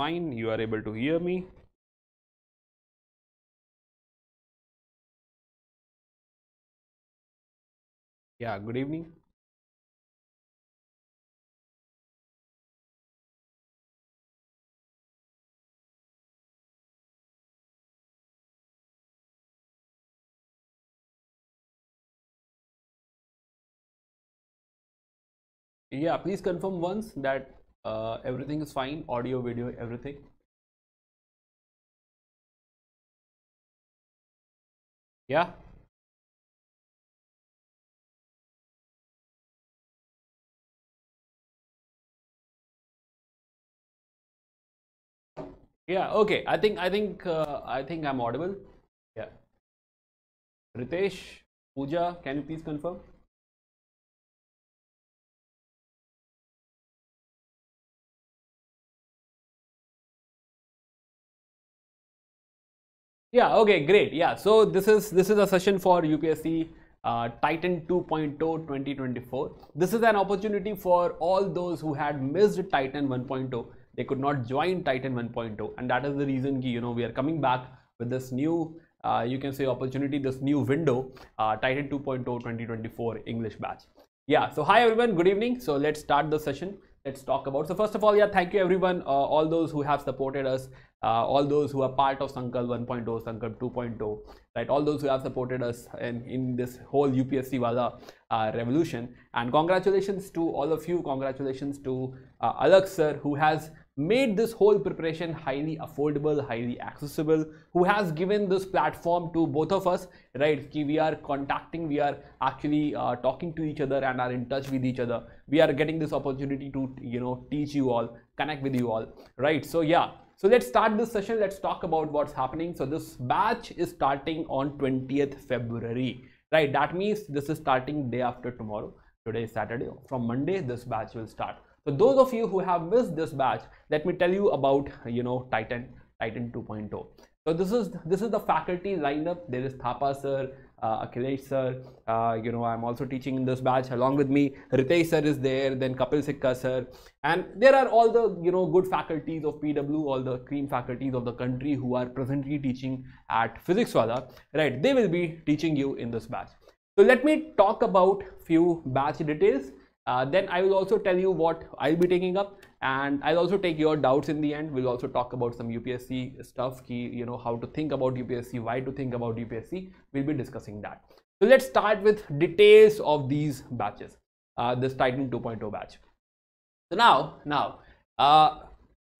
fine. You are able to hear me. Yeah, good evening. Yeah, please confirm once that uh, everything is fine, audio, video, everything. Yeah. Yeah, okay. I think I think uh, I think I'm audible. Yeah. Ritesh, Pooja, can you please confirm? Yeah, okay, great. Yeah, so this is this is a session for UPSC uh, Titan 2.0 2024. This is an opportunity for all those who had missed Titan 1.0. They could not join Titan 1.0, and that is the reason ki, you know we are coming back with this new uh, you can say opportunity, this new window, uh, Titan 2.0 2024 English batch. Yeah, so hi everyone, good evening. So let's start the session let's talk about. So first of all yeah thank you everyone uh, all those who have supported us uh, all those who are part of Sankalp 1.0 Sankalp 2.0 right? All those who have supported us in, in this whole UPSC Wallah uh, revolution. And congratulations to all of you. Congratulations to uh, Alakh sir who has made this whole preparation highly affordable, highly accessible, who has given this platform to both of us, right? We are contacting, we are actually uh, talking to each other and are in touch with each other. We are getting this opportunity to, you know, teach you all, connect with you all, right? So yeah, so let's start this session. Let's talk about what's happening. So this batch is starting on 20th February, right? That means this is starting day after tomorrow. Today is Saturday. From Monday, this batch will start. So those of you who have missed this batch, let me tell you about, you know, Titan, Titan 2.0. So this is this is the faculty lineup. There is Thapa sir, uh, Akhilesh sir. Uh, you know, I'm also teaching in this batch along with me. Ritesh sir is there. Then Kapil Sikka sir, and there are all the you know good faculties of PW, all the cream faculties of the country who are presently teaching at Physics Wallah. Right, they will be teaching you in this batch. So let me talk about few batch details uh, then I will also tell you what I'll be taking up and I'll also take your doubts in the end. We'll also talk about some UPSC stuff, key, you know, how to think about UPSC, why to think about UPSC. We'll be discussing that. So let's start with details of these batches, uh, this Titan 2.0 batch. So now, now, uh,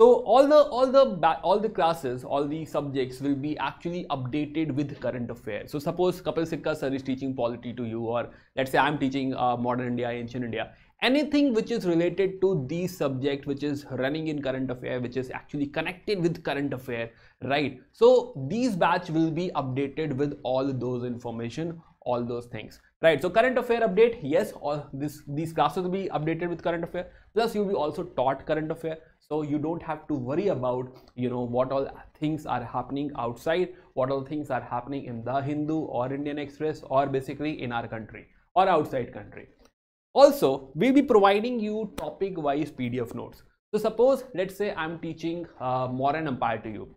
so all the all the all the classes, all the subjects will be actually updated with current affairs. So suppose Kapil Sikka sir is teaching polity to you, or let's say I'm teaching uh, modern India, ancient India. Anything which is related to the subject, which is running in current affair, which is actually connected with current affair, right? So these batch will be updated with all those information all those things right so current affair update yes all this these classes will be updated with current affair plus you'll be also taught current affair so you don't have to worry about you know what all things are happening outside what all things are happening in the hindu or indian express or basically in our country or outside country. Also we'll be providing you topic wise pdf notes. So suppose let's say i'm teaching uh, Mauryan empire to you.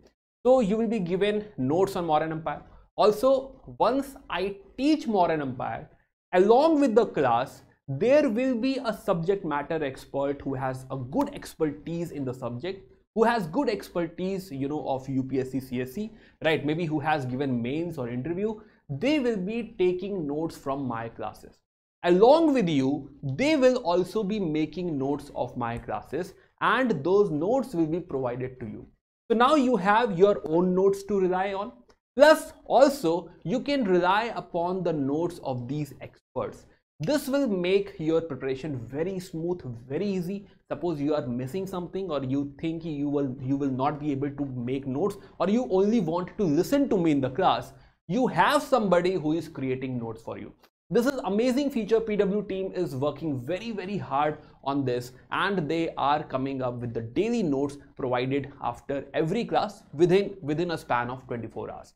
So you will be given notes on Mauryan empire. Also, once I teach Mauryan Empire, along with the class, there will be a subject matter expert who has a good expertise in the subject, who has good expertise, you know, of UPSC CSE, right? Maybe who has given mains or interview. They will be taking notes from my classes. Along with you, they will also be making notes of my classes and those notes will be provided to you. So now you have your own notes to rely on Plus also you can rely upon the notes of these experts. This will make your preparation very smooth, very easy. Suppose you are missing something or you think you will you will not be able to make notes or you only want to listen to me in the class, you have somebody who is creating notes for you. This is amazing feature PW team is working very very hard on this and they are coming up with the daily notes provided after every class within within a span of 24 hours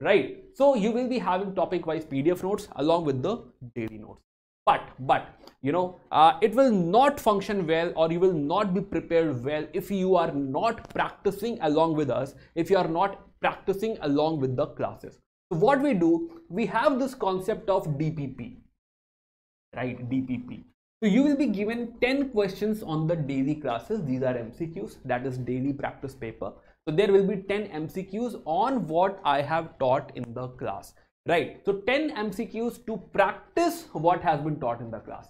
right? So you will be having topic wise PDF notes along with the daily notes. But but you know uh, it will not function well or you will not be prepared well if you are not practicing along with us if you are not practicing along with the classes. So what we do we have this concept of dpp right? Dpp so you will be given 10 questions on the daily classes. These are mcqs that is daily practice paper. So there will be 10 mcqs on what i have taught in the class right. So 10 mcqs to practice what has been taught in the class.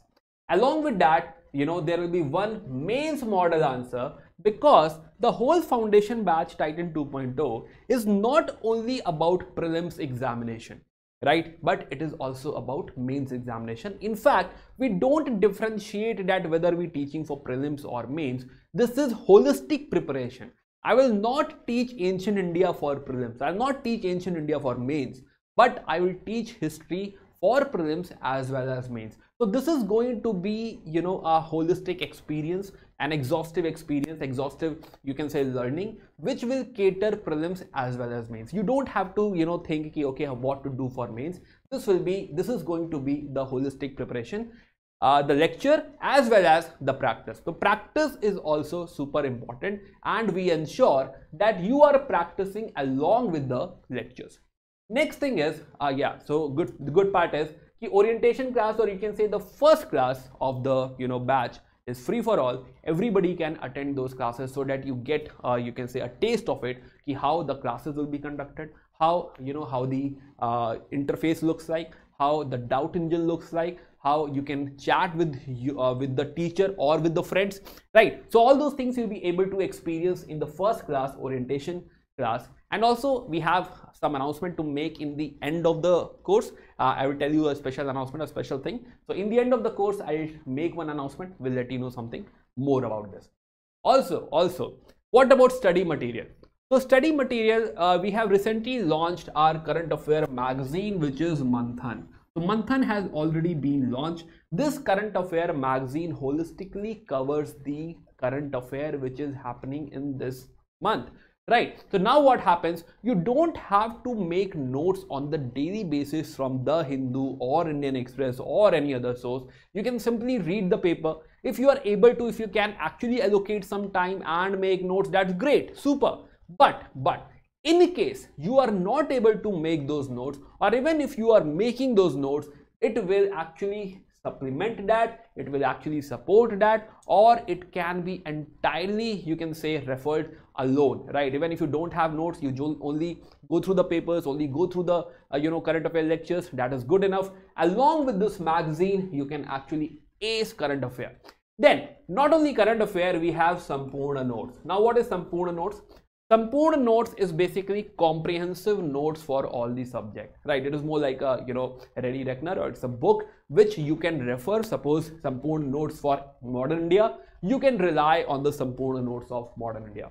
Along with that you know there will be one mains model answer because the whole foundation batch titan 2.0 is not only about prelims examination right but it is also about mains examination. In fact we don't differentiate that whether we teaching for prelims or mains. This is holistic preparation. I will not teach ancient india for prelims. I'll not teach ancient india for mains but I will teach history for prelims as well as mains. So this is going to be, you know, a holistic experience, an exhaustive experience, exhaustive, you can say learning, which will cater prelims as well as mains. You don't have to, you know, think, okay, what to do for mains. This will be, this is going to be the holistic preparation. Uh, the lecture as well as the practice. So practice is also super important and we ensure that you are practicing along with the lectures. Next thing is, uh, yeah, so good, the good part is the orientation class or you can say the first class of the, you know, batch is free for all. Everybody can attend those classes so that you get, uh, you can say a taste of it, ki how the classes will be conducted, how, you know, how the uh, interface looks like, how the doubt engine looks like, how you can chat with you uh, with the teacher or with the friends right so all those things you'll be able to experience in the first class orientation class and also we have some announcement to make in the end of the course. Uh, i will tell you a special announcement a special thing. So in the end of the course i'll make one announcement. We'll let you know something more about this. Also also what about study material? So study material uh, we have recently launched our current affair magazine which is manthan. So manthan has already been launched. This current affair magazine holistically covers the current affair which is happening in this month right. So now what happens? You don't have to make notes on the daily basis from the hindu or indian express or any other source. You can simply read the paper. If you are able to if you can actually allocate some time and make notes that's great. Super. But but in case you are not able to make those notes or even if you are making those notes it will actually supplement that it will actually support that or it can be entirely you can say referred alone right even if you don't have notes you only go through the papers only go through the uh, you know current affair lectures that is good enough along with this magazine you can actually ace current affair then not only current affair we have sampurna notes now what is sampurna notes Sampurna notes is basically comprehensive notes for all the subject, right? It is more like a, you know, ready reckoner or it's a book which you can refer. Suppose Sampurna notes for modern India, you can rely on the Sampurna notes of modern India.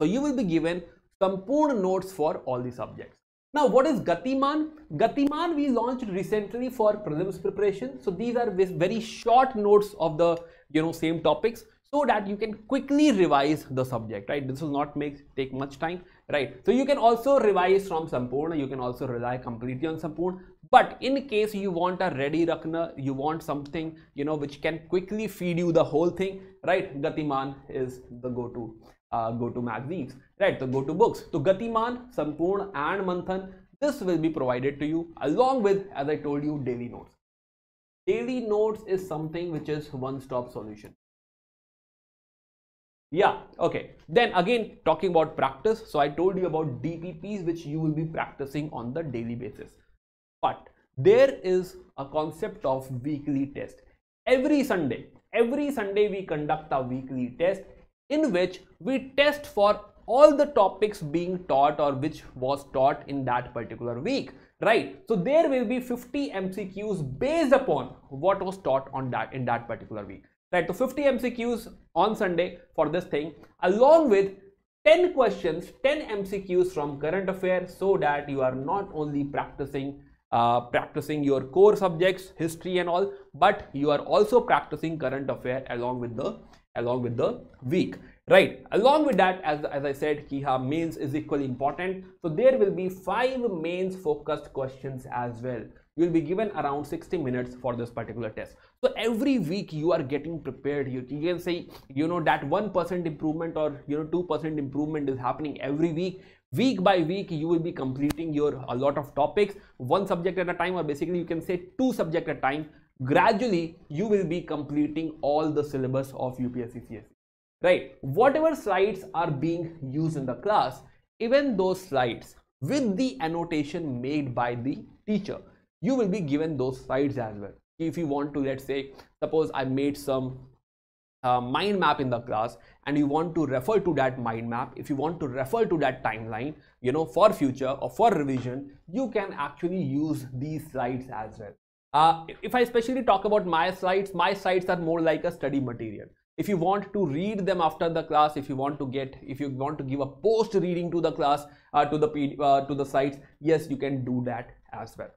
So you will be given Sampurna notes for all the subjects. Now, what is Gatiman? Gatiman we launched recently for prelims preparation. So these are very short notes of the, you know, same topics so that you can quickly revise the subject right this will not make take much time right so you can also revise from sampurna you can also rely completely on sampurna but in case you want a ready reckoner you want something you know which can quickly feed you the whole thing right gatiman is the go-to uh, go-to magazines right? The go-to books. So gatiman sampurna and manthan this will be provided to you along with as i told you daily notes. Daily notes is something which is one-stop solution. Yeah okay. Then again talking about practice. So i told you about dpps which you will be practicing on the daily basis. But there is a concept of weekly test. Every sunday every sunday we conduct a weekly test in which we test for all the topics being taught or which was taught in that particular week right so there will be 50 mcqs based upon what was taught on that in that particular week right? So 50 MCQs on Sunday for this thing along with 10 questions, 10 MCQs from current affairs so that you are not only practicing uh, practicing your core subjects, history and all, but you are also practicing current affair along with the along with the week right. Along with that as, as i said kiha mains is equally important. So there will be five mains focused questions as well. You will be given around 60 minutes for this particular test. So every week you are getting prepared. You, you can say you know that 1% improvement or you know 2% improvement is happening every week. Week by week you will be completing your a lot of topics. One subject at a time or basically you can say two subject at a time gradually you will be completing all the syllabus of UPSC CSE right? Whatever slides are being used in the class even those slides with the annotation made by the teacher you will be given those slides as well. If you want to let's say suppose i made some uh, mind map in the class and you want to refer to that mind map if you want to refer to that timeline you know for future or for revision you can actually use these slides as well uh, if i especially talk about my slides my slides are more like a study material. If you want to read them after the class if you want to get if you want to give a post reading to the class uh, to the uh, to the sites yes you can do that as well.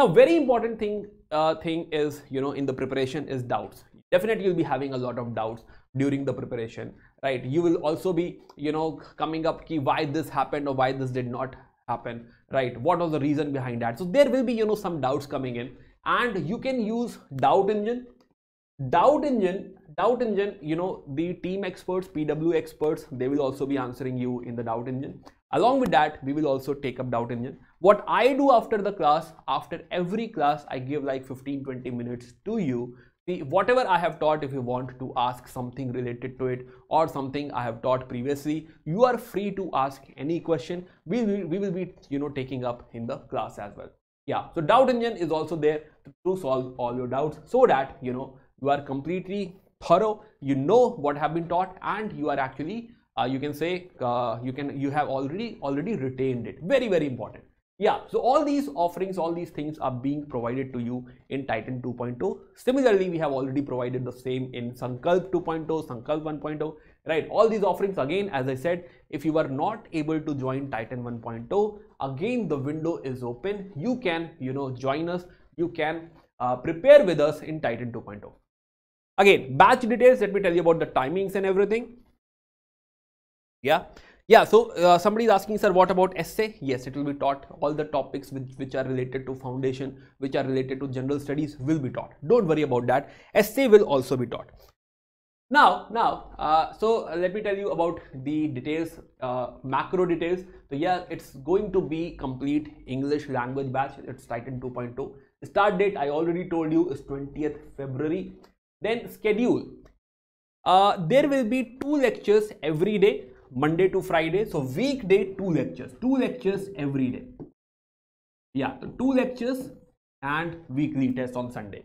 Now very important thing uh, thing is you know in the preparation is doubts. Definitely you'll be having a lot of doubts during the preparation right? You will also be you know coming up key why this happened or why this did not happen right? What was the reason behind that? So there will be you know some doubts coming in and you can use doubt engine. Doubt engine doubt engine you know the team experts pw experts they will also be answering you in the doubt engine. Along with that we will also take up doubt engine. What i do after the class after every class i give like 15 20 minutes to you. See, whatever I have taught, if you want to ask something related to it or something I have taught previously, you are free to ask any question. We will, we will be, you know, taking up in the class as well. Yeah, so Doubt Engine is also there to solve all your doubts so that, you know, you are completely thorough, you know what have been taught and you are actually, uh, you can say, uh, you can, you have already, already retained it. Very, very important. Yeah so all these offerings all these things are being provided to you in titan 2.0 similarly we have already provided the same in sankalp 2.0 sankalp 1.0 right? All these offerings again as i said if you are not able to join titan 1.0 again the window is open. You can you know join us you can uh, prepare with us in titan 2.0 again batch details let me tell you about the timings and everything yeah yeah, so uh, somebody is asking, sir, what about essay? Yes, it will be taught. All the topics which, which are related to foundation, which are related to general studies will be taught. Don't worry about that. Essay will also be taught. Now, now, uh, so uh, let me tell you about the details, uh, macro details. So yeah, it's going to be complete English language batch. It's Titan 2.2. Start date, I already told you, is 20th February. Then schedule. Uh, there will be two lectures every day Monday to Friday. So weekday, two lectures, two lectures every day. Yeah, two lectures and weekly test on Sunday.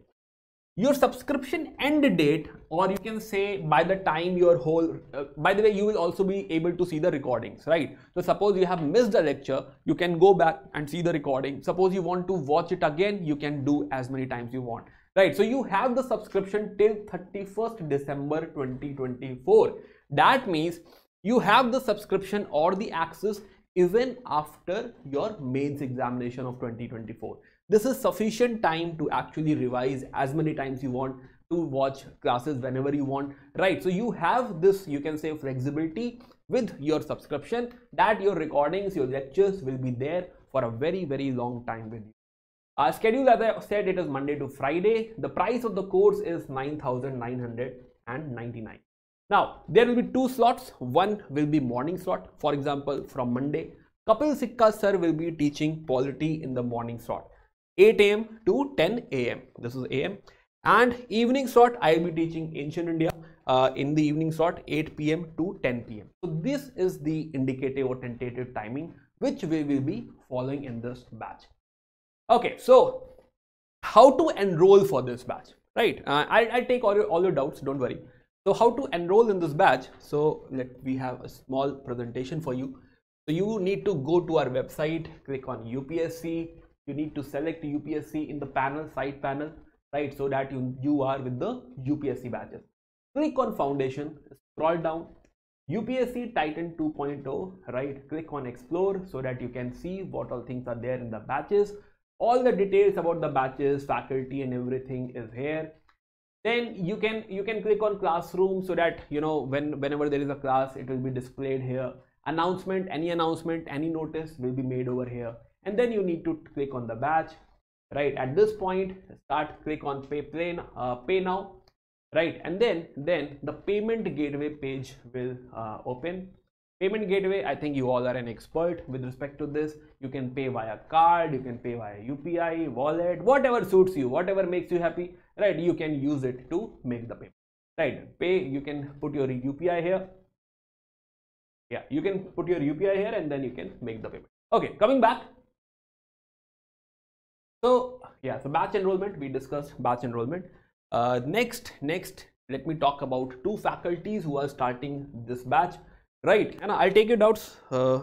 Your subscription end date, or you can say by the time your whole, uh, by the way, you will also be able to see the recordings, right? So suppose you have missed a lecture, you can go back and see the recording. Suppose you want to watch it again, you can do as many times you want, right? So you have the subscription till 31st December 2024. That means you have the subscription or the access even after your mains examination of 2024 this is sufficient time to actually revise as many times you want to watch classes whenever you want right? So you have this you can say flexibility with your subscription that your recordings your lectures will be there for a very very long time with you. Our schedule as i said it is monday to friday. The price of the course is 9999 now, there will be two slots. One will be morning slot. For example, from Monday, Kapil Sikka sir will be teaching polity in the morning slot, 8 a.m. to 10 a.m. This is a.m. And evening slot, I will be teaching ancient India uh, in the evening slot, 8 p.m. to 10 p.m. So this is the indicative or tentative timing which we will be following in this batch. Okay, so how to enroll for this batch, right? Uh, I, I take all your, all your doubts, don't worry. So how to enroll in this batch? So let we have a small presentation for you. So you need to go to our website, click on UPSC. You need to select UPSC in the panel, side panel, right? So that you, you are with the UPSC batches. Click on foundation, scroll down, UPSC Titan 2.0, right? Click on explore so that you can see what all things are there in the batches. All the details about the batches, faculty and everything is here then you can you can click on classroom so that you know when whenever there is a class it will be displayed here announcement any announcement any notice will be made over here and then you need to click on the batch right? At this point start click on pay play uh, pay now right? And then then the payment gateway page will uh, open. Payment gateway i think you all are an expert with respect to this. You can pay via card you can pay via upi wallet whatever suits you whatever makes you happy right? You can use it to make the payment right? Pay you can put your upi here. Yeah you can put your upi here and then you can make the payment. Okay coming back so yeah so batch enrollment we discussed batch enrollment uh, next, next, let me talk about two faculties who are starting this batch, right? And I'll take your doubts. Uh,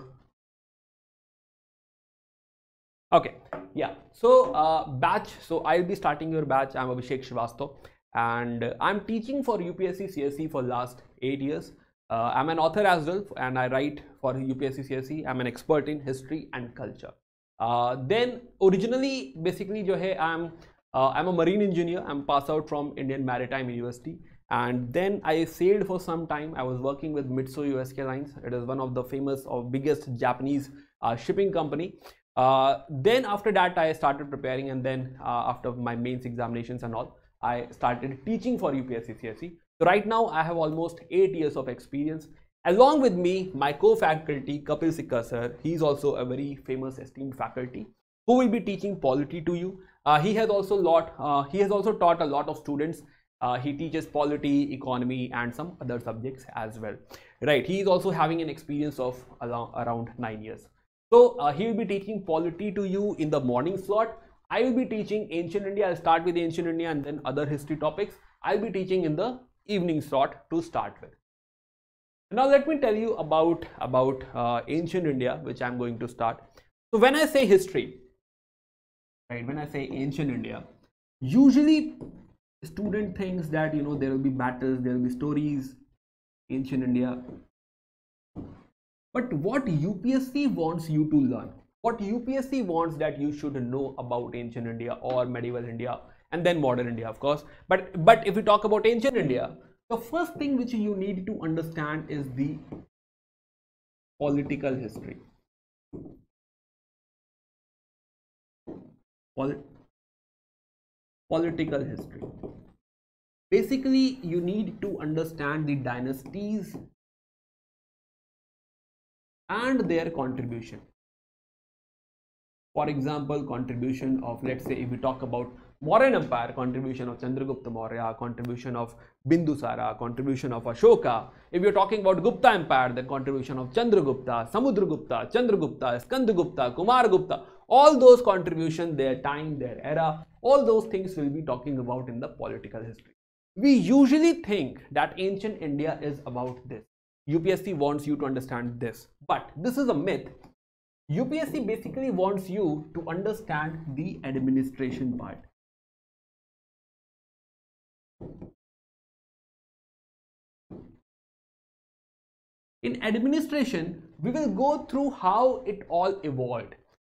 okay, yeah. So uh, batch. So I'll be starting your batch. I'm Abhishek Shrivastava, and I'm teaching for UPSC CSE for last eight years. Uh, I'm an author as well, and I write for UPSC CSE. I'm an expert in history and culture. Uh, then originally, basically, jo hai, I'm uh, I'm a marine engineer. I'm passed out from Indian Maritime University. And then I sailed for some time. I was working with Mitsui O.S.K. Lines. It is one of the famous or biggest Japanese uh, shipping company. Uh, then after that, I started preparing. And then uh, after my mains examinations and all, I started teaching for UPSC CSE. So right now, I have almost eight years of experience. Along with me, my co-faculty, Kapil Sikka sir, he's also a very famous esteemed faculty who will be teaching polity to you. Uh, he has also lot. Uh, he has also taught a lot of students. Uh, he teaches polity, economy, and some other subjects as well. Right. He is also having an experience of around, around nine years. So uh, he will be teaching polity to you in the morning slot. I will be teaching ancient India. I'll start with ancient India and then other history topics. I'll be teaching in the evening slot to start with. Now let me tell you about about uh, ancient India, which I'm going to start. So when I say history, right when i say ancient india usually student thinks that you know there will be battles there will be stories ancient india but what upsc wants you to learn what upsc wants that you should know about ancient india or medieval india and then modern india of course but but if we talk about ancient india the first thing which you need to understand is the political history Polit political history. Basically, you need to understand the dynasties and their contribution. For example, contribution of, let's say, if we talk about Mauryan Empire, contribution of Chandragupta Maurya, contribution of Bindusara, contribution of Ashoka. If you're talking about Gupta Empire, the contribution of Chandragupta, Samudragupta, Chandragupta, Skandagupta, Kumaragupta, all those contributions, their time, their era, all those things we'll be talking about in the political history. We usually think that ancient India is about this. UPSC wants you to understand this, but this is a myth. UPSC basically wants you to understand the administration part. In administration, we will go through how it all evolved.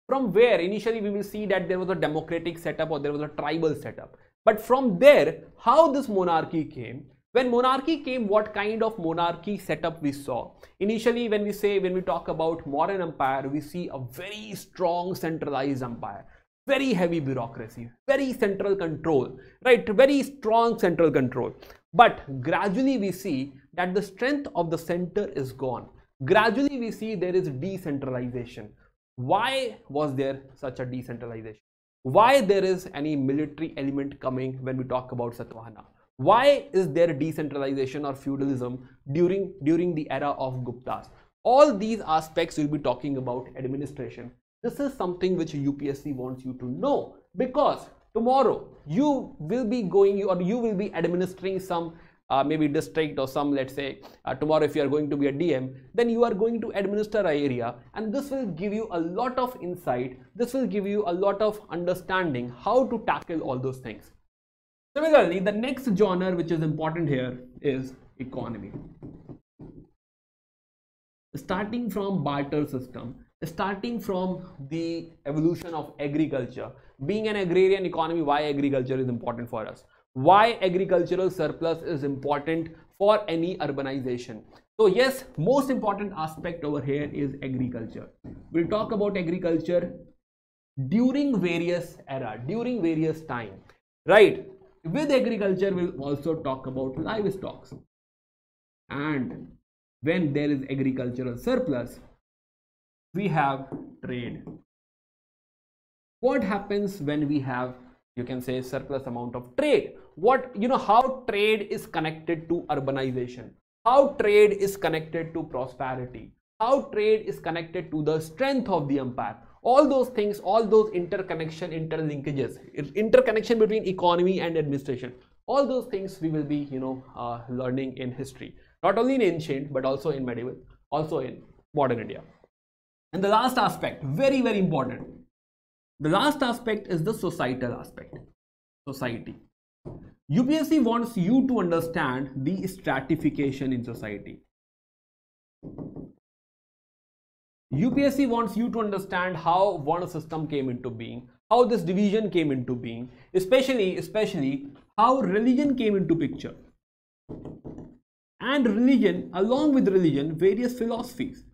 From where initially we will see that there was a democratic setup or there was a tribal setup. But from there, how this monarchy came, when monarchy came, what kind of monarchy setup we saw? Initially, when we say, when we talk about Mauryan empire, we see a very strong centralized empire very heavy bureaucracy, very central control, right? Very strong central control. But gradually we see that the strength of the center is gone. Gradually we see there is decentralization. Why was there such a decentralization? Why there is any military element coming when we talk about Satvahana? Why is there decentralization or feudalism during, during the era of Guptas? All these aspects we'll be talking about administration this is something which UPSC wants you to know because tomorrow you will be going or you will be administering some uh, maybe district or some let's say uh, tomorrow if you are going to be a DM then you are going to administer a area and this will give you a lot of insight. This will give you a lot of understanding how to tackle all those things. Similarly the next genre which is important here is economy. Starting from barter system starting from the evolution of agriculture. Being an agrarian economy why agriculture is important for us why agricultural surplus is important for any urbanization so yes most important aspect over here is agriculture we'll talk about agriculture during various era, during various time, right? With agriculture, we'll also talk about livestock. And when there is agricultural surplus, we have trade. What happens when we have, you can say, surplus amount of trade? What, you know, how trade is connected to urbanization, how trade is connected to prosperity, how trade is connected to the strength of the empire? All those things all those interconnection interlinkages interconnection between economy and administration all those things we will be you know uh, learning in history. Not only in ancient but also in medieval also in modern india. And the last aspect very very important the last aspect is the societal aspect society upsc wants you to understand the stratification in society UPSC wants you to understand how one system came into being, how this division came into being, especially, especially how religion came into picture. And religion, along with religion, various philosophies.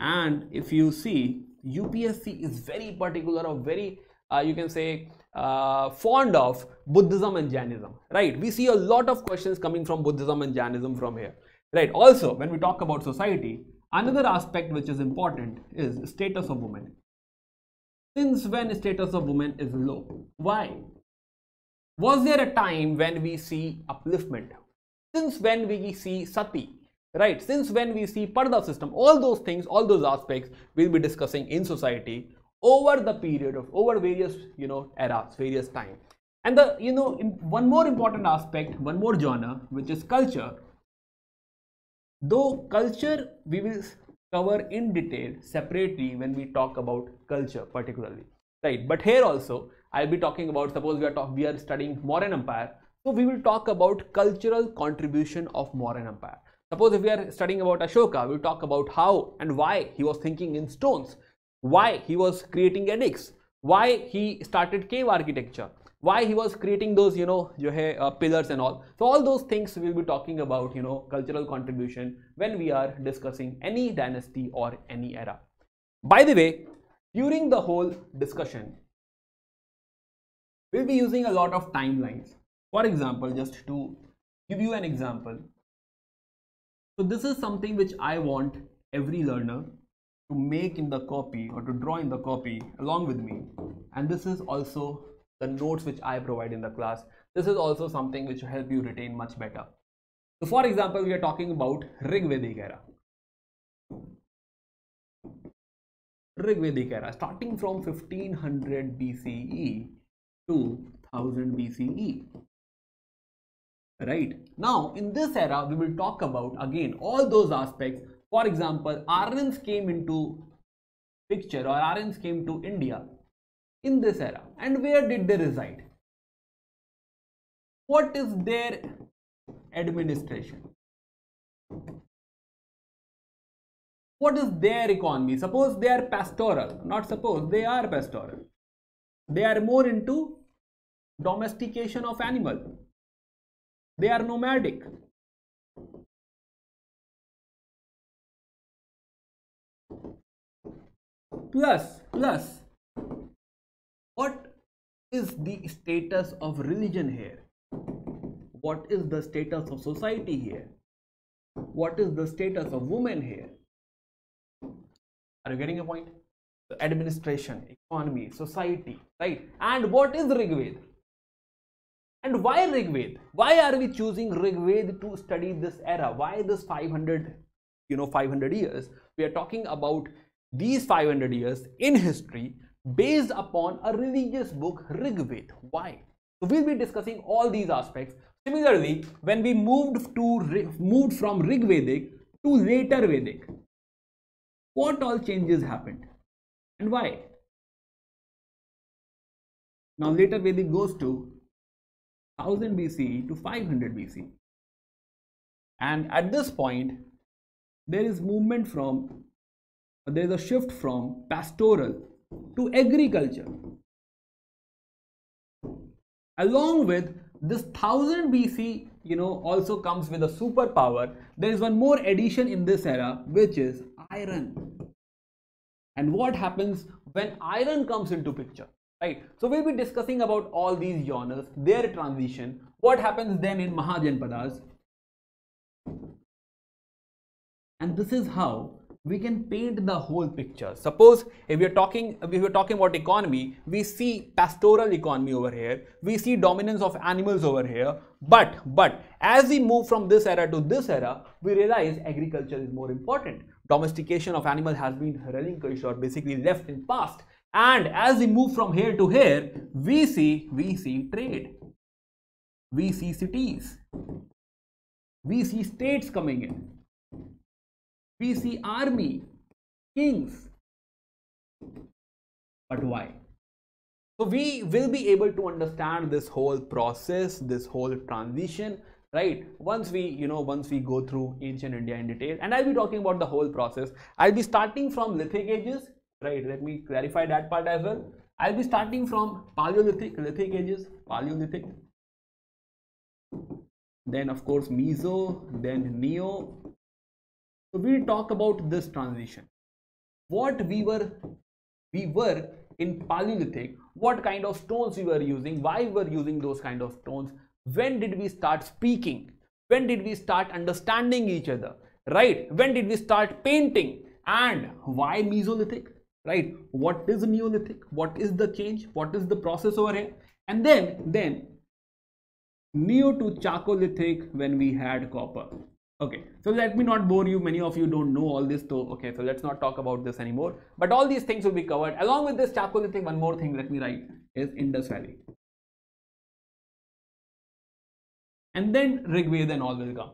And if you see, UPSC is very particular or very, uh, you can say, uh, fond of Buddhism and Jainism, right? We see a lot of questions coming from Buddhism and Jainism from here, right? Also, when we talk about society, Another aspect which is important is status of women. Since when status of women is low? Why? Was there a time when we see upliftment? Since when we see sati? Right? Since when we see parda system? All those things, all those aspects we'll be discussing in society over the period of over various you know eras, various time. And the you know one more important aspect, one more genre, which is culture, Though culture we will cover in detail separately when we talk about culture particularly, right? But here also I'll be talking about suppose we are talk, we are studying Mauryan Empire, so we will talk about cultural contribution of Mauryan Empire. Suppose if we are studying about Ashoka, we'll talk about how and why he was thinking in stones, why he was creating edicts, why he started cave architecture, why he was creating those you know uh, pillars and all. So all those things we'll be talking about you know cultural contribution when we are discussing any dynasty or any era. By the way during the whole discussion we'll be using a lot of timelines. For example just to give you an example so this is something which i want every learner to make in the copy or to draw in the copy along with me and this is also the notes which I provide in the class. This is also something which will help you retain much better. So for example, we are talking about Rig Rigvedic era. Rig Rigvedic era starting from 1500 BCE to 1000 BCE. Right? Now in this era, we will talk about again all those aspects. For example, Aryans came into picture or Aryans came to India in this era. And where did they reside? What is their administration? What is their economy? Suppose they are pastoral. Not suppose they are pastoral. They are more into domestication of animal they are nomadic. Plus plus. What is the status of religion here? What is the status of society here? What is the status of women here? Are you getting a point? The administration economy society right? And what is rigved and why rigved why are we choosing rigved to study this era why this 500 you know 500 years we are talking about these 500 years in history based upon a religious book Rigved. Why? So we'll be discussing all these aspects. Similarly, when we moved to moved from Rigvedic to later Vedic, what all changes happened and why? Now later Vedic goes to 1000 BC to 500 BC. And at this point, there is movement from, there is a shift from pastoral to agriculture. Along with this 1000 BC, you know, also comes with a superpower. There is one more addition in this era, which is iron. and what happens when iron comes into picture right? So we'll be discussing about all these genres their transition what happens then in mahajanpadas. And this is how we can paint the whole picture. Suppose if we are talking if we are talking about economy we see pastoral economy over here we see dominance of animals over here. But but as we move from this era to this era we realize agriculture is more important. Domestication of animal has been relinquished or basically left in past and as we move from here to here we see we see trade we see cities we see states coming in we see army, kings. But why? So we will be able to understand this whole process, this whole transition, right? Once we, you know, once we go through ancient India in detail, and I'll be talking about the whole process. I'll be starting from lithic ages, right? Let me clarify that part as well. I'll be starting from Paleolithic, lithic ages, Paleolithic. Then of course Meso, then Neo, so we'll talk about this transition. What we were, we were in Paleolithic, what kind of stones we were using, why we were using those kind of stones, when did we start speaking, when did we start understanding each other, right? When did we start painting and why Mesolithic, right? What is Neolithic? What is the change? What is the process over here? And then, then Neo to Chalcolithic when we had copper okay so let me not bore you many of you don't know all this though okay so let's not talk about this anymore but all these things will be covered along with this Chalcolithic one more thing let me write is Indus Valley and then Rigveda and all will come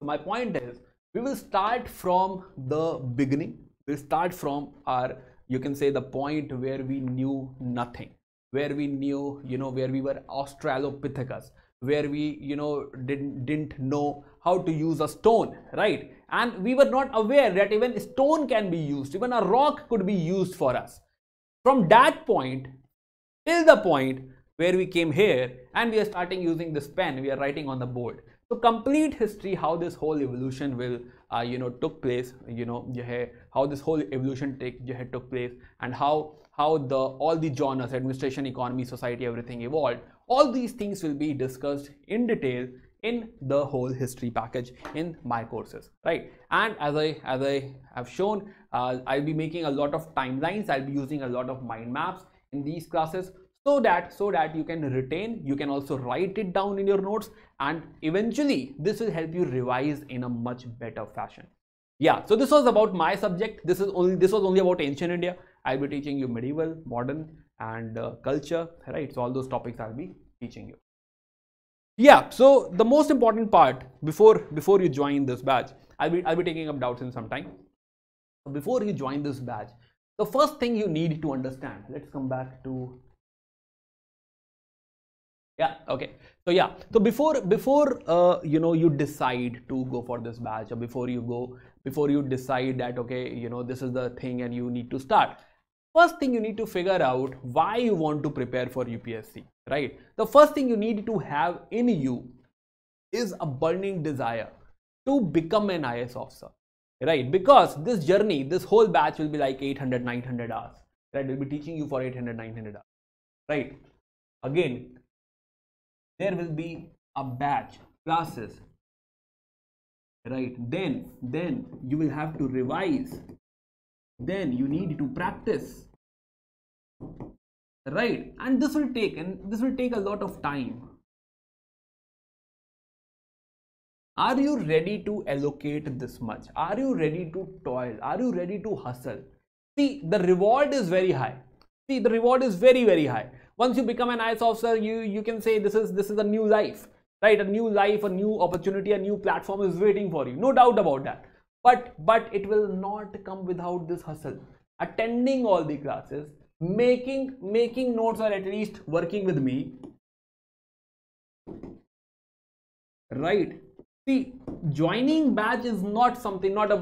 so my point is we will start from the beginning we'll start from our you can say the point where we knew nothing where we knew you know where we were australopithecus where we you know didn't didn't know how to use a stone right? And we were not aware that even stone can be used even a rock could be used for us. From that point till the point where we came here and we are starting using this pen we are writing on the board so complete history how this whole evolution will uh, you know took place you know how this whole evolution take took place and how how the all the genres administration economy society everything evolved. All these things will be discussed in detail in the whole history package in my courses right? And as i as i have shown uh, i'll be making a lot of timelines. I'll be using a lot of mind maps in these classes so that so that you can retain you can also write it down in your notes and eventually this will help you revise in a much better fashion. Yeah so this was about my subject. This is only this was only about ancient india. I'll be teaching you medieval modern and uh, culture right? So all those topics i'll be teaching you. Yeah so the most important part before before you join this batch i'll be i'll be taking up doubts in some time. Before you join this batch the first thing you need to understand let's come back to yeah okay so yeah so before before uh, you know you decide to go for this batch or before you go before you decide that okay you know this is the thing and you need to start first thing you need to figure out why you want to prepare for UPSC, right? The first thing you need to have in you is a burning desire to become an IAS officer, right? Because this journey, this whole batch will be like 800, 900 hours, right? We'll be teaching you for 800, 900 hours, right? Again, there will be a batch, classes, right? Then, then you will have to revise. Then you need to practice. Right? And this will take and this will take a lot of time. Are you ready to allocate this much? Are you ready to toil? Are you ready to hustle? See the reward is very high. See the reward is very very high once you become an IAS officer you you can say this is this is a new life right? A new life a new opportunity a new platform is waiting for you. No doubt about that. But but it will not come without this hustle. Attending all the classes making making notes or at least working with me. Right. See joining batch is not something not a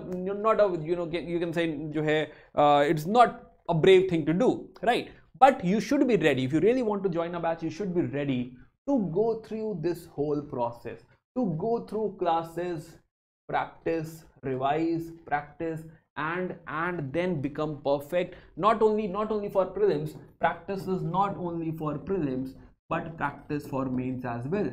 not a you know you can say uh, it's not a brave thing to do right but you should be ready. If you really want to join a batch you should be ready to go through this whole process to go through classes practice revise practice and and then become perfect. Not only not only for prelims practice is not only for prelims but practice for mains as well.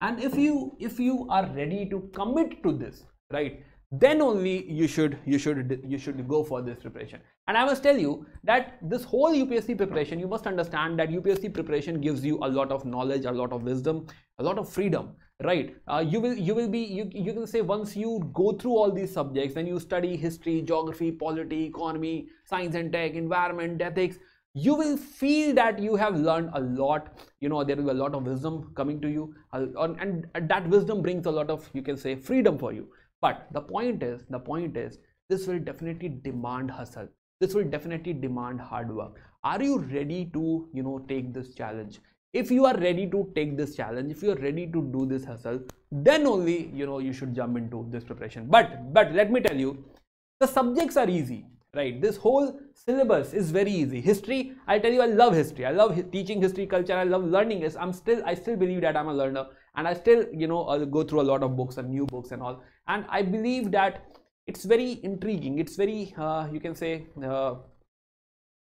And if you if you are ready to commit to this right then only you should you should you should go for this preparation. And i must tell you that this whole upsc preparation you must understand that upsc preparation gives you a lot of knowledge a lot of wisdom a lot of freedom right? Uh, you will you will be you, you can say once you go through all these subjects and you study history geography polity economy science and tech environment ethics you will feel that you have learned a lot. You know there will be a lot of wisdom coming to you. Uh, and that wisdom brings a lot of you can say freedom for you but the point is the point is this will definitely demand hustle. This will definitely demand hard work. Are you ready to you know take this challenge? If you are ready to take this challenge if you are ready to do this hustle then only you know you should jump into this preparation. But but let me tell you the subjects are easy right? This whole syllabus is very easy. History i tell you i love history. I love teaching history culture. I love learning. This i'm still i still believe that i'm a learner and i still you know uh, go through a lot of books and new books and all. And i believe that it's very intriguing. It's very uh, you can say uh,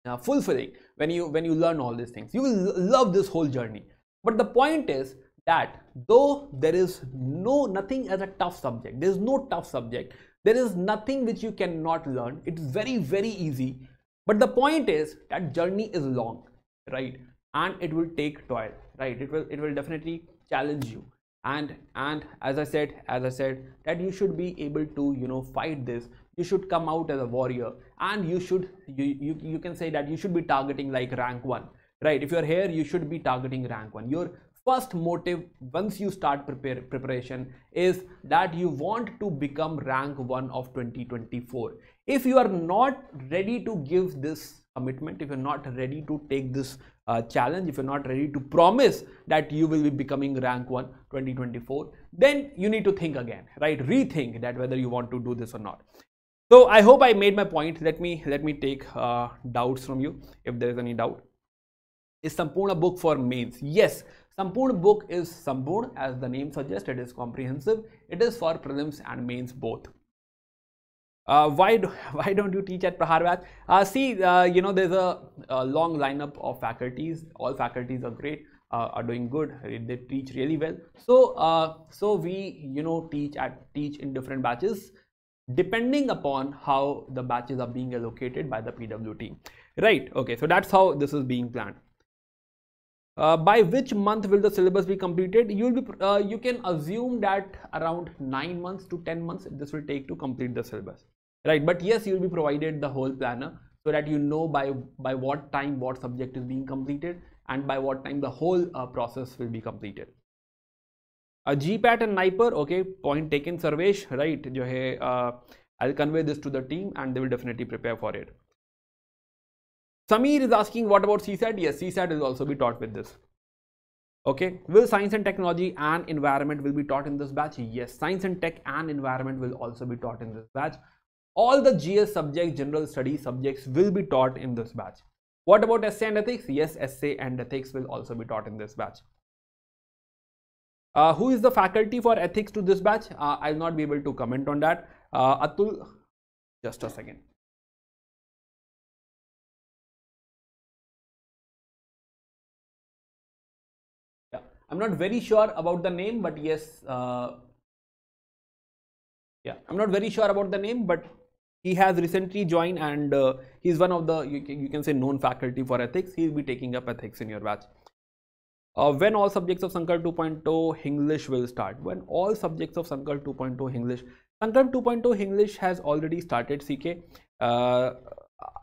uh, fulfilling when you when you learn all these things. You will love this whole journey. But the point is that though there is no nothing as a tough subject there is no tough subject there is nothing which you cannot learn. It's very very easy. But the point is that journey is long right? And it will take toil right? It will it will definitely challenge you. And and as i said as i said that you should be able to you know fight this. You should come out as a warrior. And you should you you, you can say that you should be targeting like rank one right? If you're here you should be targeting rank one. Your first motive once you start prepare preparation is that you want to become rank 1 of 2024 if you are not ready to give this commitment if you're not ready to take this uh, challenge if you're not ready to promise that you will be becoming rank 1 2024 then you need to think again right? Rethink that whether you want to do this or not. So i hope i made my point. Let me let me take uh, doubts from you if there is any doubt. Is Sampoorna book for mains? Yes. Sampoorna book is Sampoorna as the name suggests it is comprehensive. It is for prelims and mains both. Uh, why do, why don't you teach at Prahar Batch? Uh, see, uh, you know, there's a, a, long lineup of faculties. All faculties are great, uh, are doing good. They teach really well. So, uh, so we, you know, teach at teach in different batches, depending upon how the batches are being allocated by the PWT. Right. Okay. So that's how this is being planned. Uh, by which month will the syllabus be completed you will be you can assume that around 9 months to 10 months this will take to complete the syllabus right but yes you will be provided the whole planner so that you know by by what time what subject is being completed and by what time the whole uh, process will be completed a gpat and niper okay point taken sarvesh right uh, i'll convey this to the team and they will definitely prepare for it Samir is asking what about CSAT? Yes, CSAT will also be taught with this. Okay, will science and technology and environment will be taught in this batch? Yes, science and tech and environment will also be taught in this batch. All the GS subjects, general study subjects will be taught in this batch. What about essay and ethics? Yes, essay and ethics will also be taught in this batch. Uh, who is the faculty for ethics to this batch? Uh, I'll not be able to comment on that. Uh, Atul, just a second. I'm not very sure about the name, but yes, uh, yeah, I'm not very sure about the name, but he has recently joined and uh, he's one of the, you, you, can say known faculty for ethics. He'll be taking up ethics in your batch. Uh, when all subjects of Sankalp 2.0 English will start? When all subjects of Sankalp 2.0 English, Sankalp 2.0 English has already started CK. Uh,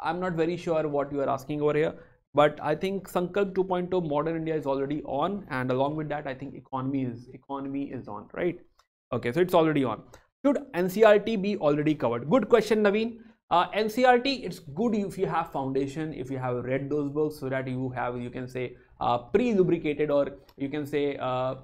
I'm not very sure what you are asking over here but i think sankalp 2.0 modern india is already on and along with that i think economy is economy is on right okay so it's already on should ncrt be already covered? Good question naveen. Uh, ncrt it's good if you have foundation if you have read those books so that you have you can say uh, pre-lubricated or you can say uh,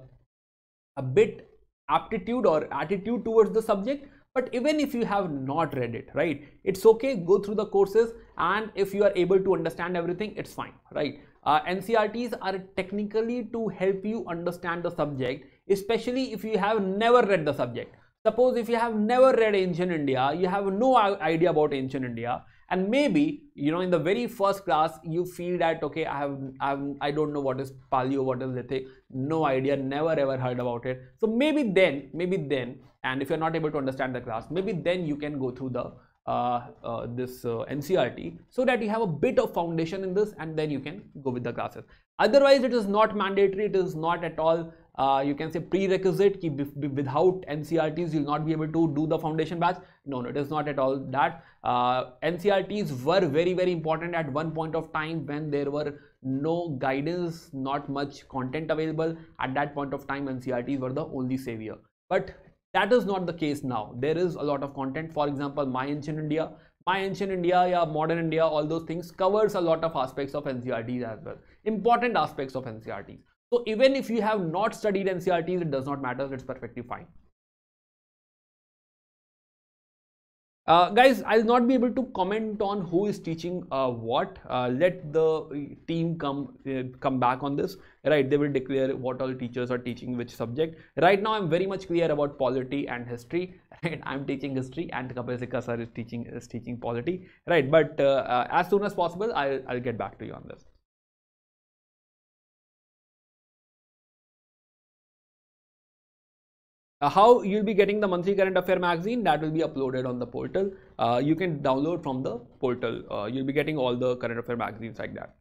a bit aptitude or attitude towards the subject. But even if you have not read it right it's okay go through the courses and if you are able to understand everything it's fine right? Uh, ncrts are technically to help you understand the subject especially if you have never read the subject suppose if you have never read ancient india you have no idea about ancient india and maybe you know in the very first class you feel that okay i have I'm, i don't know what is paleo what is lithic no idea never ever heard about it so maybe then maybe then and if you're not able to understand the class maybe then you can go through the uh, uh, this uh, NCERT so that you have a bit of foundation in this and then you can go with the classes. Otherwise, it is not mandatory. It is not at all uh, you can say prerequisite without NCERTs you'll not be able to do the foundation batch. No no it is not at all that. Uh, NCERTs were very very important at one point of time when there were no guidance not much content available. At that point of time NCERTs were the only savior. But that is not the case now. There is a lot of content. For example my ancient india. My ancient india yeah modern india all those things covers a lot of aspects of ncrts as well. Important aspects of ncrts so even if you have not studied NCERTs, it does not matter, it's perfectly fine. Uh, guys, I'll not be able to comment on who is teaching uh, what. Uh, let the team come uh, come back on this. Right, they will declare what all teachers are teaching which subject. Right now, I'm very much clear about polity and history. Right, I'm teaching history, and Kapil Sikka sir is teaching is teaching polity. Right, but uh, uh, as soon as possible, I'll I'll get back to you on this. Uh, how you'll be getting the monthly current affair magazine that will be uploaded on the portal. Uh, you can download from the portal. Uh, you'll be getting all the current affair magazines like that.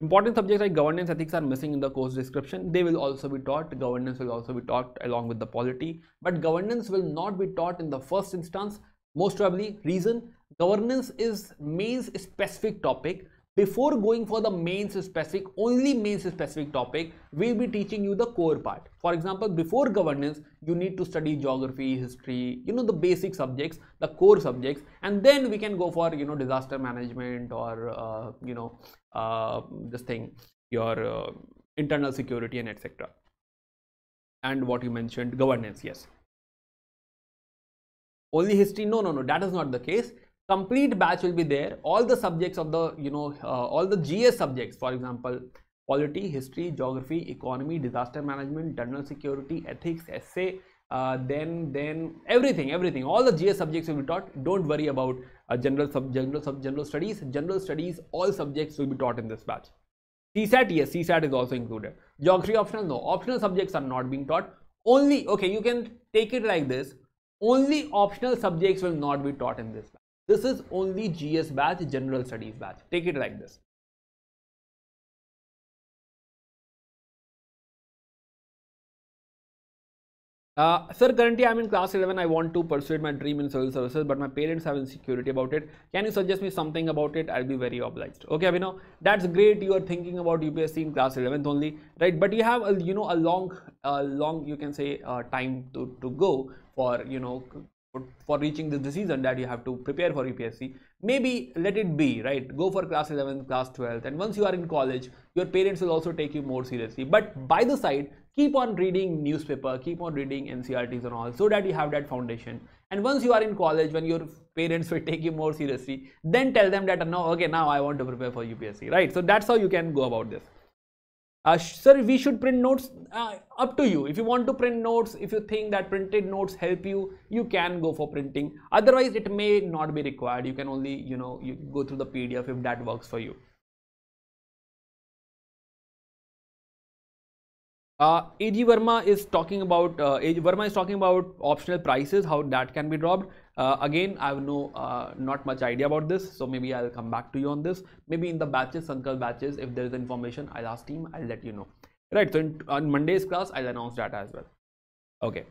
Important subjects like governance ethics are missing in the course description. They will also be taught. Governance will also be taught along with the polity. But governance will not be taught in the first instance. Most probably reason. Governance is mains specific topic before going for the mains specific only mains specific topic we'll be teaching you the core part. For example before governance you need to study geography history you know the basic subjects the core subjects and then we can go for you know disaster management or uh, you know uh, this thing your uh, internal security and etc and what you mentioned governance yes. Only history no no no that is not the case complete batch will be there. All the subjects of the you know uh, all the gs subjects for example polity history geography economy disaster management general security ethics essay uh, then then everything everything. All the gs subjects will be taught. Don't worry about uh, general sub general sub general studies. General studies all subjects will be taught in this batch. Csat yes csat is also included. Geography optional no. Optional subjects are not being taught. Only okay you can take it like this. Only optional subjects will not be taught in this batch this is only GS batch, general studies batch. Take it like this. Uh, sir, currently I'm in class 11. I want to pursue my dream in civil services, but my parents have insecurity about it. Can you suggest me something about it? I'll be very obliged. Okay, Abhinav, that's great. You are thinking about UPSC in class 11th only, right? But you have, a, you know, a long, long, you can say, uh, time to, to go for, you know, for reaching this decision that you have to prepare for UPSC maybe let it be right? Go for class 11 class 12 and once you are in college your parents will also take you more seriously. But by the side keep on reading newspaper keep on reading NCRTs and all so that you have that foundation. And once you are in college when your parents will take you more seriously then tell them that no okay now I want to prepare for UPSC right? So that's how you can go about this uh, sir we should print notes uh, up to you. If you want to print notes if you think that printed notes help you you can go for printing. Otherwise it may not be required. You can only you know you go through the pdf if that works for you. Uh, AG Verma is talking about uh, AG Verma is talking about optional prices how that can be dropped uh, again, I have no uh, not much idea about this, so maybe I'll come back to you on this. Maybe in the batches, Sankalp batches, if there is information, I'll ask team. I'll let you know. Right. So in, on Monday's class, I'll announce that as well. Okay.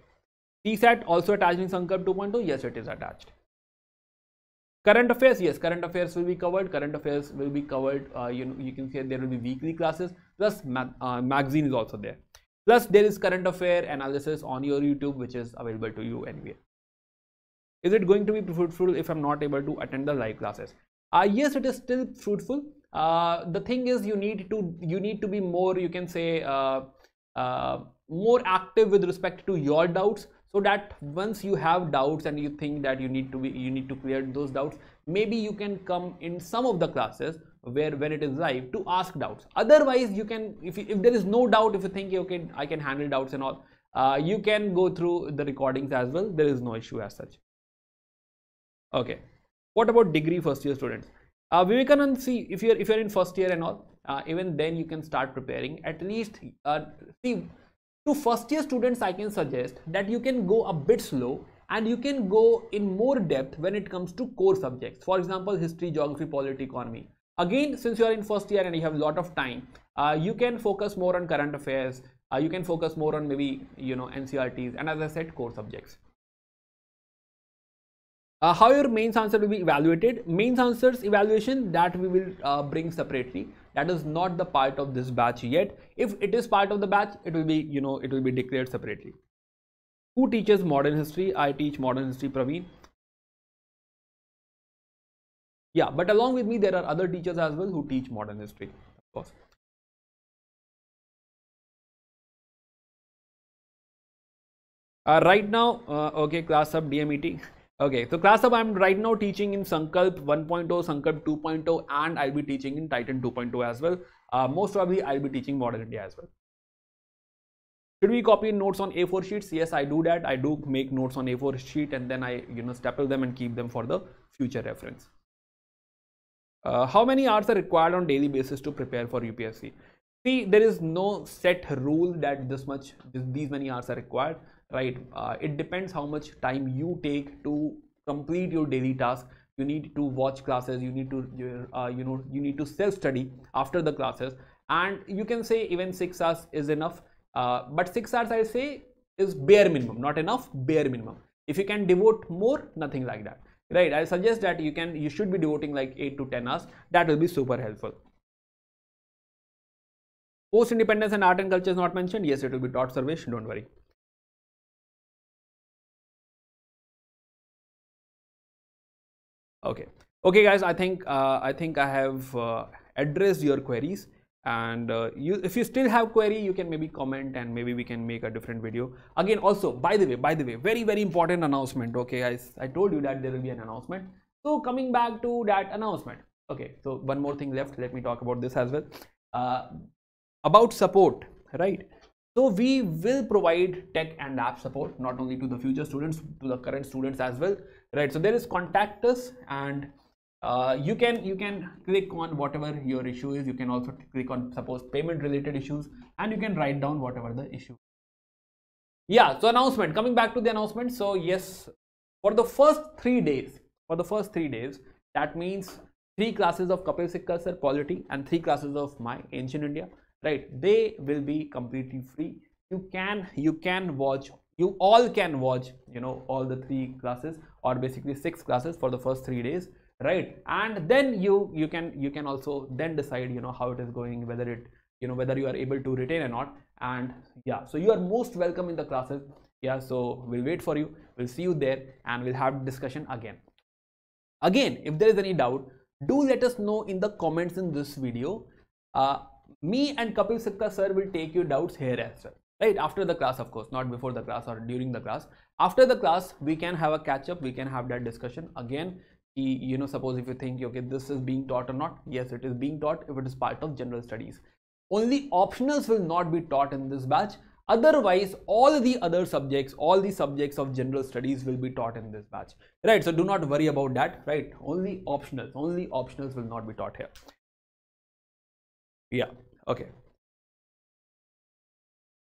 CSAT also attached in Sankalp 2.2. Yes, it is attached. Current affairs, yes, current affairs will be covered. Current affairs will be covered. Uh, you know, you can see there will be weekly classes. Plus, uh, magazine is also there. Plus, there is current affair analysis on your YouTube, which is available to you anyway is it going to be fruitful if i'm not able to attend the live classes? Uh, yes it is still fruitful. Uh, the thing is you need to you need to be more you can say uh, uh, more active with respect to your doubts so that once you have doubts and you think that you need to be you need to clear those doubts maybe you can come in some of the classes where when it is live to ask doubts. Otherwise you can if, if there is no doubt if you think okay i can handle doubts and all uh, you can go through the recordings as well. There is no issue as such okay. What about degree first year students? Uh, Vivekanand see if you're if you're in first year and all uh, even then you can start preparing. At least uh, see to first year students I can suggest that you can go a bit slow and you can go in more depth when it comes to core subjects. For example history geography polity economy. Again since you are in first year and you have a lot of time uh, you can focus more on current affairs. Uh, you can focus more on maybe you know ncrts and as i said core subjects uh, how your mains answer will be evaluated? Mains answers evaluation that we will uh, bring separately. That is not the part of this batch yet. If it is part of the batch it will be you know it will be declared separately. Who teaches modern history? I teach modern history praveen. Yeah but along with me there are other teachers as well who teach modern history of course. Uh, right now uh, okay class up dmet Okay, so class up, I'm right now teaching in Sankalp 1.0, Sankalp 2.0, and I'll be teaching in Titan 2.0 as well. Uh, most probably, I'll be teaching Modern India as well. Should we copy notes on A4 sheets? Yes, I do that. I do make notes on A4 sheet and then I, you know, staple them and keep them for the future reference. Uh, how many hours are required on daily basis to prepare for UPSC? See, there is no set rule that this much, these many hours are required right? Uh, it depends how much time you take to complete your daily task. You need to watch classes you need to uh, you know you need to self study after the classes. And you can say even 6 hours is enough. Uh, but 6 hours i say is bare minimum not enough bare minimum. If you can devote more nothing like that right? I suggest that you can you should be devoting like 8 to 10 hours. That will be super helpful post independence and art and culture is not mentioned. Yes it will be taught service don't worry. Okay. Okay guys i think uh, i think i have uh, addressed your queries. And uh, you if you still have query you can maybe comment and maybe we can make a different video. Again also by the way by the way very very important announcement okay I, I told you that there will be an announcement. So coming back to that announcement. Okay so one more thing left. Let me talk about this as well. Uh, about support right? So we will provide tech and app support not only to the future students to the current students as well right? So there is contact us and uh, you can you can click on whatever your issue is. You can also click on suppose payment related issues and you can write down whatever the issue. Yeah so announcement. Coming back to the announcement. So yes for the first three days for the first three days that means three classes of Kapil Sikka sir polity and three classes of my ancient India right? They will be completely free. You can you can watch you all can watch you know all the three classes or basically six classes for the first three days right? And then you you can you can also then decide you know how it is going whether it you know whether you are able to retain or not. And yeah so you are most welcome in the classes. Yeah so we'll wait for you. We'll see you there and we'll have discussion again. Again if there is any doubt do let us know in the comments in this video. Uh, me and Kapil Sikka sir will take your doubts here as well. Right? After the class of course. Not before the class or during the class. After the class we can have a catch up. We can have that discussion. Again you know suppose if you think okay this is being taught or not. Yes it is being taught if it is part of general studies. Only optionals will not be taught in this batch. Otherwise all the other subjects all the subjects of general studies will be taught in this batch. Right? So do not worry about that. Right? Only optionals only optionals will not be taught here yeah. Okay.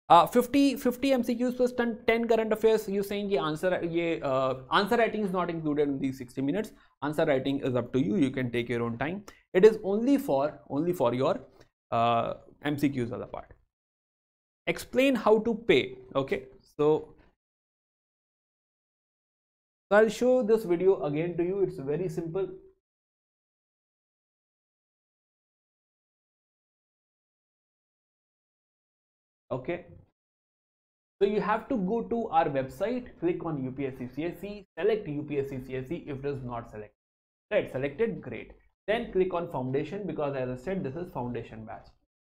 Uh, 50 50 mcqs plus 10, 10 current affairs. You saying the answer ye, uh, answer writing is not included in these 60 minutes. Answer writing is up to you. You can take your own time. It is only for only for your uh, mcqs other part. Explain how to pay. Okay. So so i'll show this video again to you. It's very simple okay? So you have to go to our website click on upsc cse select upsc cse if it is not selected. Right selected great. Then click on foundation because as i said this is foundation batch.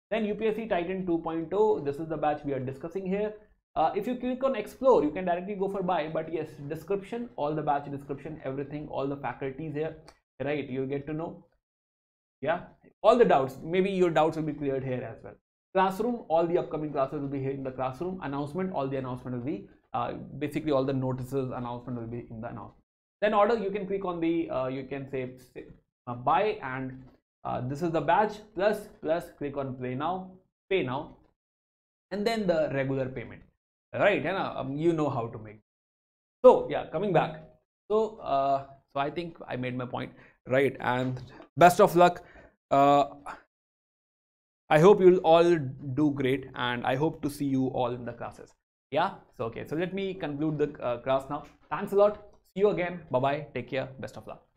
Then upsc titan 2.0 this is the batch we are discussing here. Uh, if you click on explore you can directly go for buy but yes description all the batch description everything all the faculties here right you get to know. Yeah? All the doubts maybe your doubts will be cleared here as well classroom all the upcoming classes will be here in the classroom. Announcement all the announcement will be uh, basically all the notices announcement will be in the announcement. Then order you can click on the uh, you can say, say uh, buy and uh, this is the badge plus plus click on play now pay now and then the regular payment. Right and um, you know how to make. So yeah coming back. So uh, so i think i made my point. Right and best of luck. Uh, i hope you'll all do great and i hope to see you all in the classes. Yeah? So okay. So let me conclude the uh, class now. Thanks a lot. See you again. Bye bye take care. Best of luck